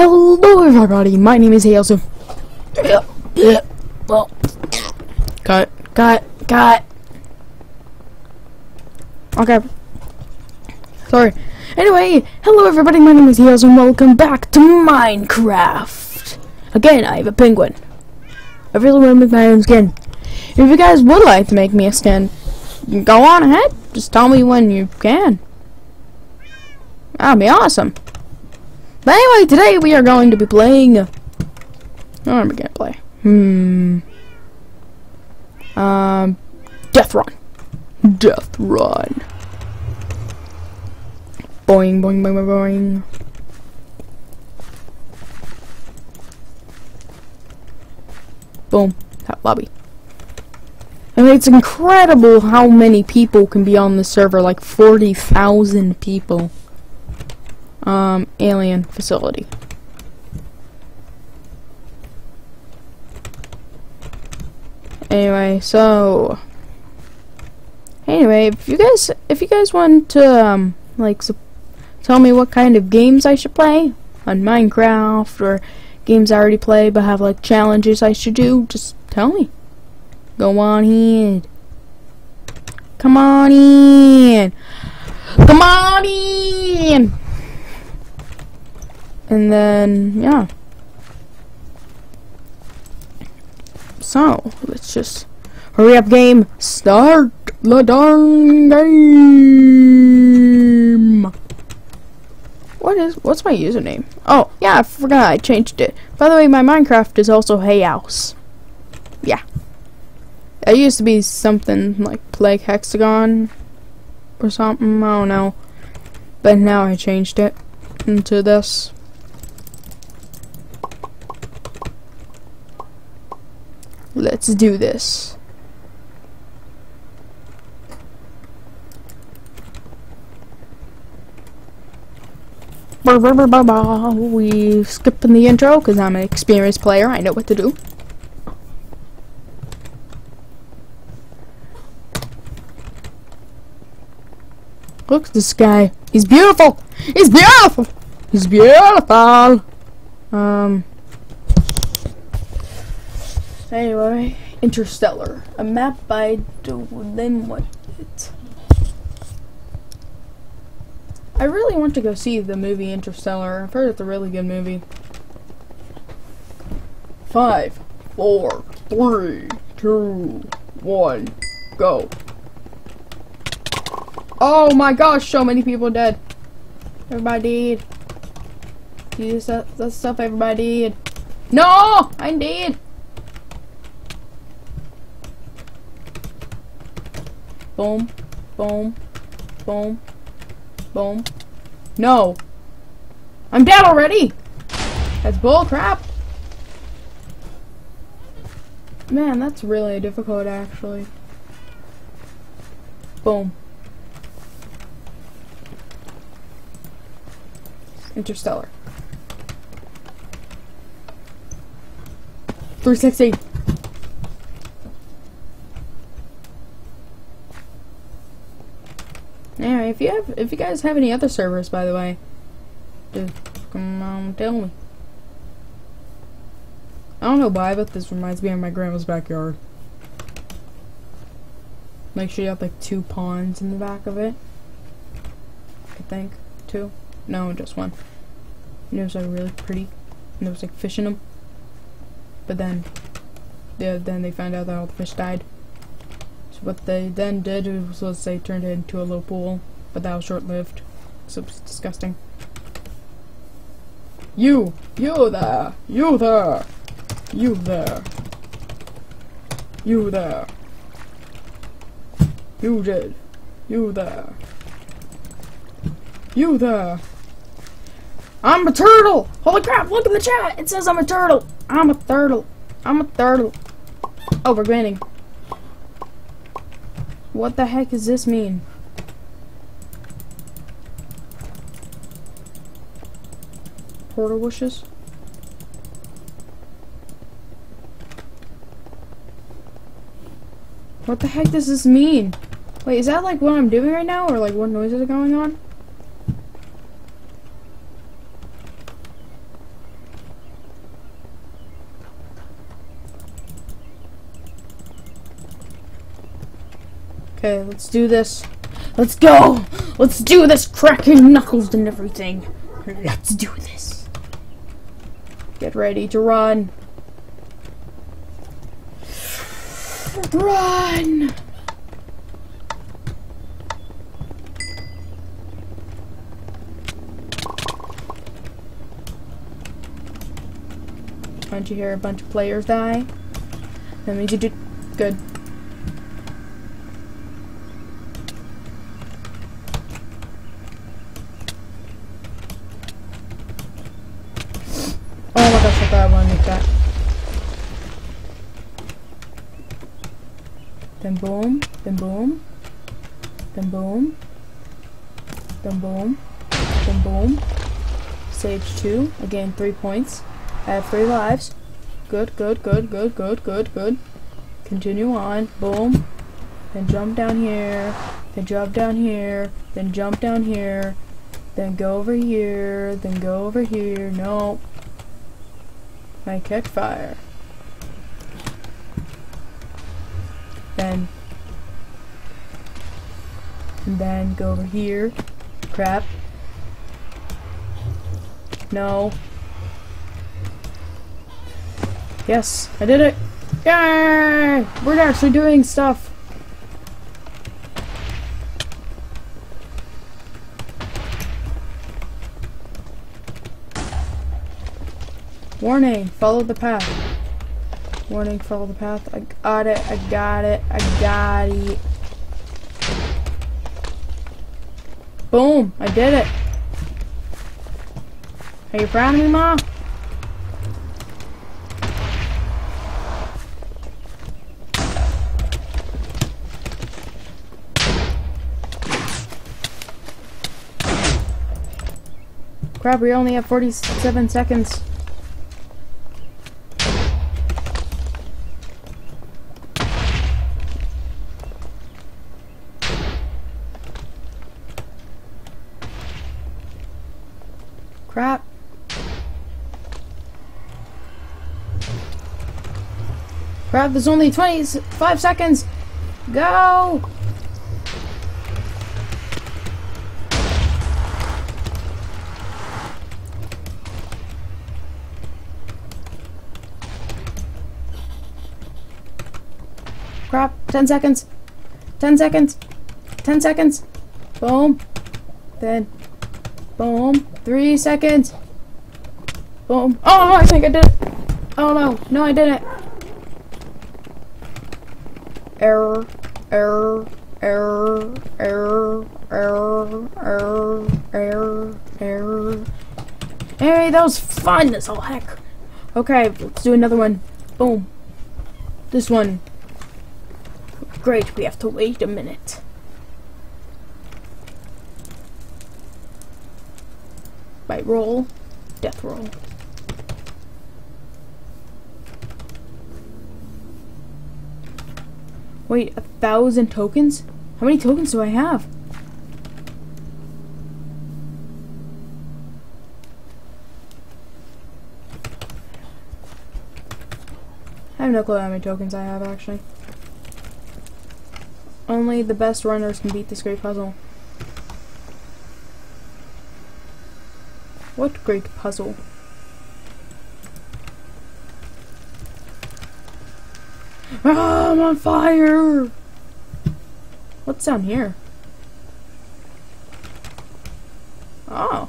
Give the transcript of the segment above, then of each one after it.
Hello everybody, my name is Hailson. Well, cut, cut, cut. Okay. Sorry. Anyway, hello everybody, my name is Heels and welcome back to Minecraft. Again, I have a penguin. I really want to make my own skin. If you guys would like to make me a skin, go on ahead. Just tell me when you can. That'd be awesome. But anyway, today we are going to be playing... What are we gonna play? Hmm... Um... Death Run. Death Run. Boing, boing, boing, boing, boing. Boom. That lobby. I mean, it's incredible how many people can be on the server, like 40,000 people. Um, alien facility. Anyway, so anyway, if you guys if you guys want to um like tell me what kind of games I should play on Minecraft or games I already play but have like challenges I should do, just tell me. Go on in. Come on in. Come on in. And then, yeah. So, let's just hurry up game. Start the darn game. What is, what's my username? Oh, yeah, I forgot I changed it. By the way, my Minecraft is also Hey House. Yeah. It used to be something like Plague Hexagon or something, I don't know. But now I changed it into this. Let's do this. We skipping the intro because I'm an experienced player. I know what to do. Look at this guy. He's beautiful. He's beautiful. He's beautiful. Um. Anyway, Interstellar, a map by Do then what? It. I really want to go see the movie Interstellar. I've heard it's a really good movie. Five, four, three, two, one, go. Oh my gosh, so many people dead. Everybody dead. Use that, that stuff everybody did. No! I'm dead! Boom, boom, boom, boom. No! I'm dead already! That's bull crap. Man, that's really difficult actually. Boom. Interstellar. 360. Anyway, if you have, if you guys have any other servers, by the way, come on, tell me. I don't know why, but this reminds me of my grandma's backyard. Make sure you have like two ponds in the back of it. I think two. No, just one. And it was like really pretty, and there was like fish in them. But then, yeah, then they found out that all the fish died So what they then did was, was they turned it into a little pool, but that was short-lived. So it's disgusting. You! You there! You there! You there! You there! You did! You there! You there! I'm a turtle! Holy crap, look in the chat! It says I'm a turtle! I'm a turtle! I'm a turtle! Oh, we're grinning. What the heck does this mean? wishes? What the heck does this mean? Wait, is that like what I'm doing right now or like what noises are going on? Okay, let's do this. Let's go! Let's do this, cracking knuckles and everything. Let's do this. Get ready to run. Run! Don't you hear a bunch of players die? That means you did good. Oh my gosh, I thought I wanted to make that. Then boom, then boom, then boom, then boom, then boom. Stage two, again three points. I have three lives. Good, good, good, good, good, good, good. Continue on. Boom. Then jump down here. Then jump down here. Then jump down here. Then go over here. Then go over here. No. I catch fire. Then. And then go over here. Crap. No. Yes, I did it! Yay! We're actually doing stuff! Warning, follow the path. Warning, follow the path. I got it, I got it, I got it. Boom, I did it. Are you proud of me, Mom? Crap, we only have 47 seconds. Crap. Crap, there's only 25 seconds. Go! Crap, 10 seconds. 10 seconds. 10 seconds. Boom. Then, boom. 3 seconds. Boom. Oh, I think I did it. Oh no, no I didn't. Error, error, error, error, error, error, error, error. Hey, that was fun as all heck. Okay, let's do another one. Boom. This one. Great, we have to wait a minute. By roll, death roll. Wait, a thousand tokens? How many tokens do I have? I have no clue how many tokens I have actually. Only the best runners can beat this great puzzle. What great puzzle? Ah, I'm on fire! What's down here? Oh.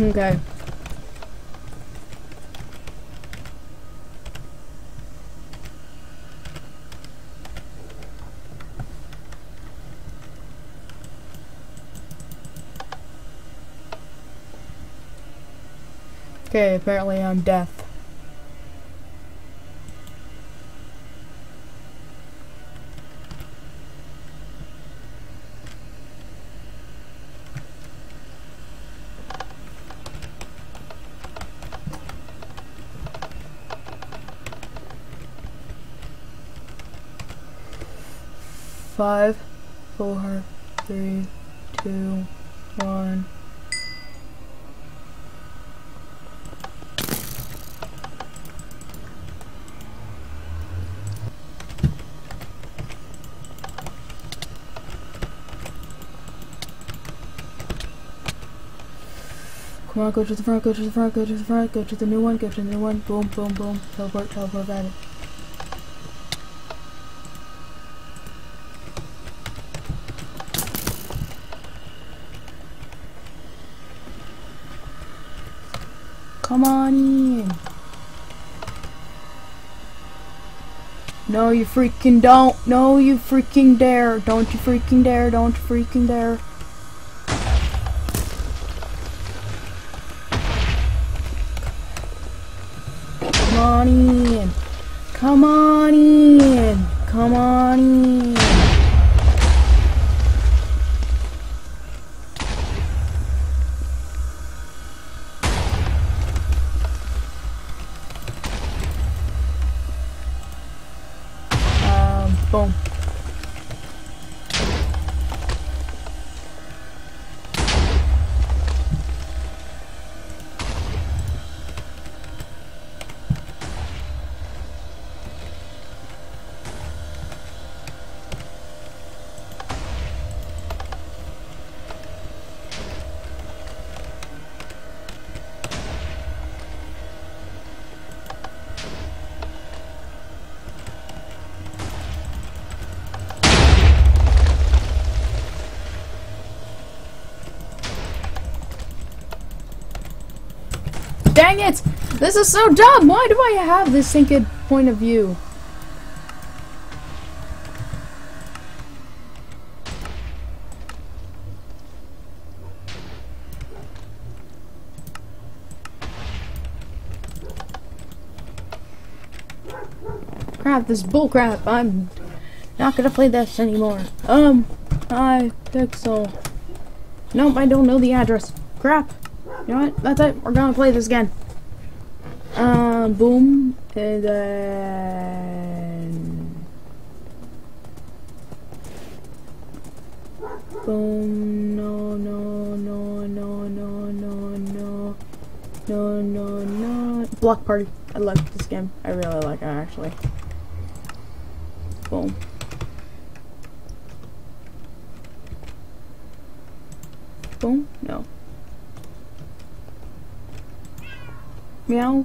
Okay. Okay, apparently I'm deaf. Five, four, three, two, one. Come on, go to the front, go to the front, go to the front, go to the new one, go to the new one, boom, boom, boom, teleport, teleport, got in. No, you freaking don't. No, you freaking dare. Don't you freaking dare. Don't you freaking dare. Come on in. Come on in. Come on in. Dang it! This is so dumb! Why do I have this synced point of view? Crap, this is bullcrap. I'm not gonna play this anymore. Um, I pixel. Nope, I don't know the address. Crap. You know what? That's it. We're gonna play this again. Um, boom, and then boom. No, no, no, no, no, no, no, no, no, no. Block party. I like this game. I really like it actually. Boom. Boom. No. Meow.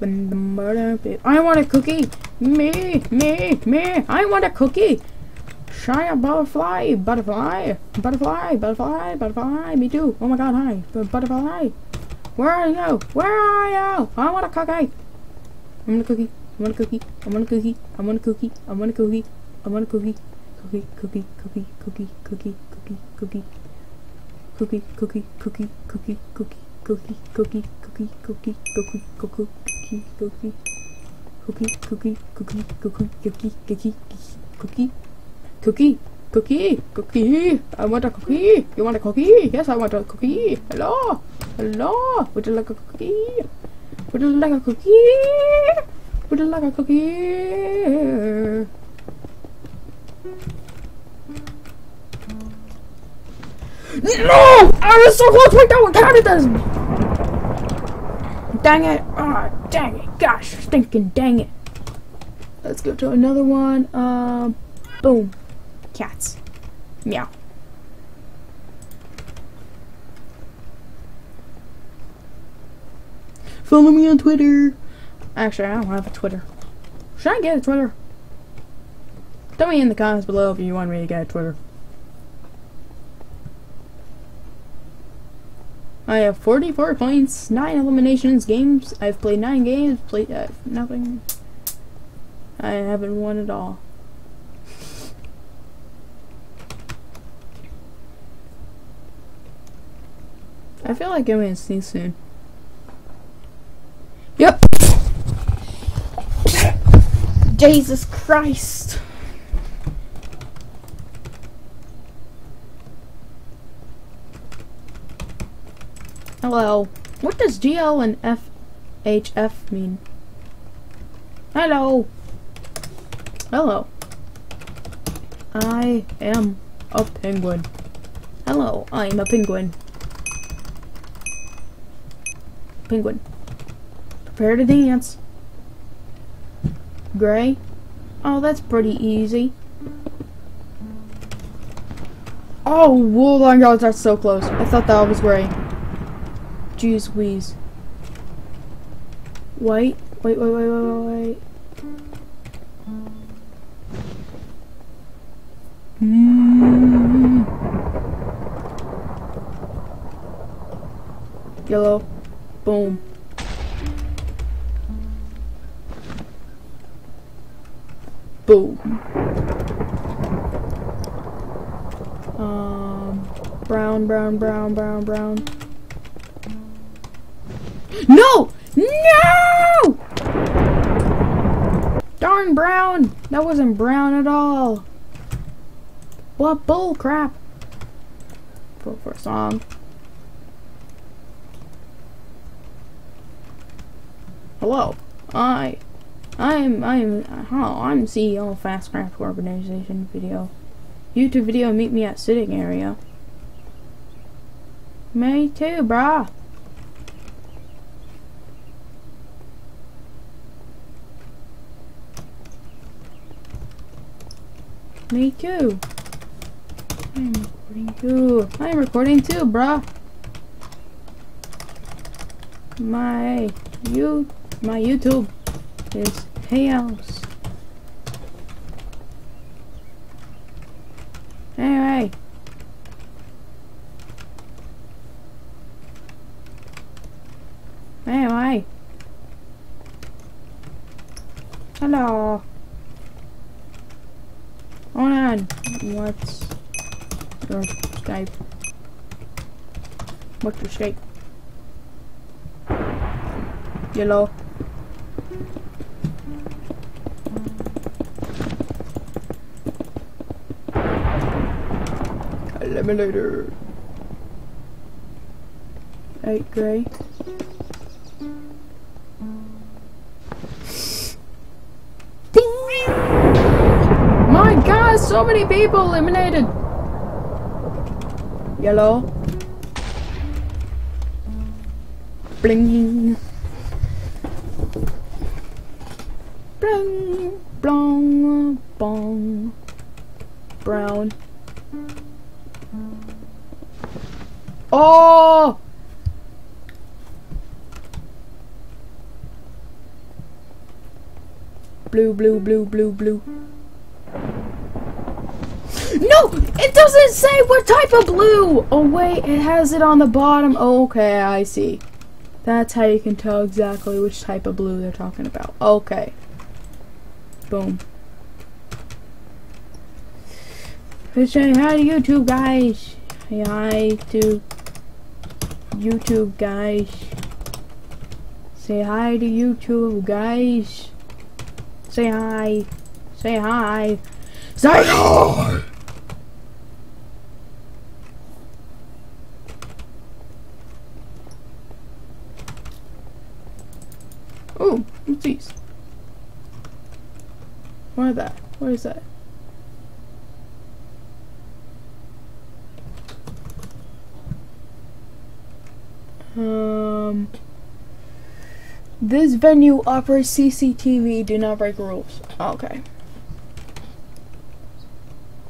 I want a cookie. Me, me, me. I want a cookie. Shy butterfly, butterfly, butterfly, butterfly, butterfly. Me too. Oh my god, hi. Butterfly. Where are you? Where are you? I want a cookie. I want a cookie. I want a cookie. I want a cookie. I want a cookie. I want a cookie. I want a cookie. Cookie, cookie, cookie, cookie, cookie, cookie, cookie. Cookie, cookie, cookie, cookie, cookie, cookie, cookie, cookie, cookie, cookie, cookie cookie, cookie, cookie, cookie, cookie, cookie, cookie, cookie, cookie, cookie, cookie. Cookie, cookie. I want a cookie. You want a cookie? Yes, I want a cookie. Hello, hello. Would you like a cookie? Would you like a cookie? Would you like a cookie? No! I was so close. Wait, that one counted as. Dang it! Ah, oh, dang it! Gosh, stinking dang it! Let's go to another one. Um, boom. Cats. Meow. Follow me on Twitter. Actually, I don't have a Twitter. Should I get a Twitter? Tell me in the comments below if you want me to get a Twitter. I have 44 points, 9 eliminations, games. I've played 9 games, played uh, nothing. I haven't won at all. I feel like I'm gonna sneeze soon. Yep. Jesus Christ. Hello. What does GL and FHF mean? Hello. Hello. I am a penguin. Hello, I'm a penguin. Penguin. Prepare to dance. Gray. Oh, that's pretty easy. Oh, oh my god, that's so close. I thought that was gray. Jeez wheeze. White. Wait, wait, wait, wait, wait, Mm. Yellow. Boom. Boom. Um, brown, brown, brown, brown, brown. No! No! Darn brown! That wasn't brown at all. What bull crap? For, for a song. Hello. I I'm I'm oh, I'm CEO of Fastcraft Organization video. YouTube video meet me at sitting area. Me too, brah. Me too. I'm recording too. I'm recording too, bruh. My you my YouTube is Hey House. Anyway. Anyway. Hello. Hold on. What's your Skype? What's your Skype? Yellow. Eliminator. Eight god, so many people eliminated. Yellow. Bling. Bling. Blong. Bong. Brown. Oh! Blue, blue, blue, blue, blue. No! It doesn't say what type of blue! Oh wait, it has it on the bottom. Okay, I see. That's how you can tell exactly which type of blue they're talking about. Okay. Boom. Say hi to YouTube guys. Hi to YouTube guys. Say hi to YouTube guys. Say hi. Say hi. Say hi! Oh, what's these? What is that? What is that? Um, this venue offers CCTV. Do not break rules. Okay.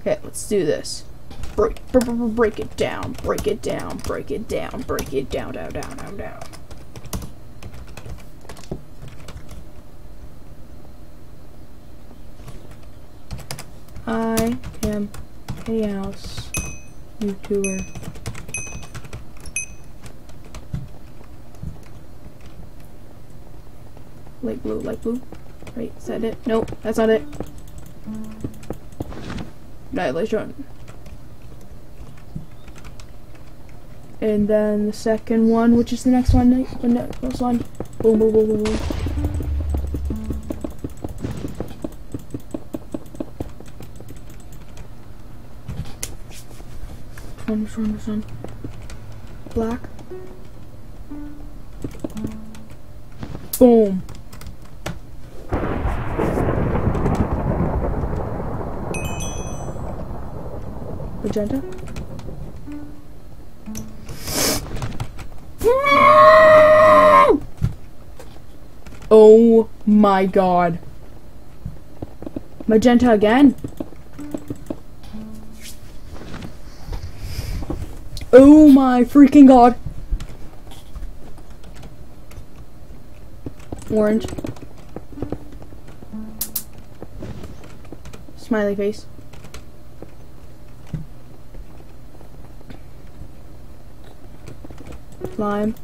Okay, let's do this. Break, break, break it down. Break it down. Break it down. Break it down. Down. Down. Down. Down. I am a house YouTuber. Light blue, light blue. Wait, is that it? Nope, that's not it. Dilation. And then the second one, which is the next one, the next one. Boom, boom, boom, boom, boom. One, which one, which one? Black. Boom. Magenta. Oh my god. Magenta again. My freaking god. Orange. Smiley face. Lime.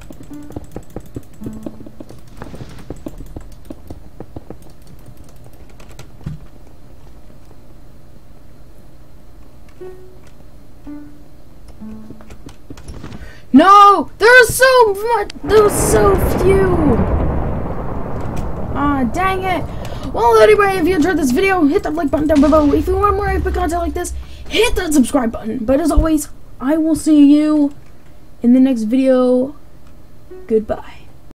So much. So few. Ah, dang it. Well, anyway, if you enjoyed this video, hit that like button down below. If you want more epic content like this, hit that subscribe button. But as always, I will see you in the next video. Goodbye.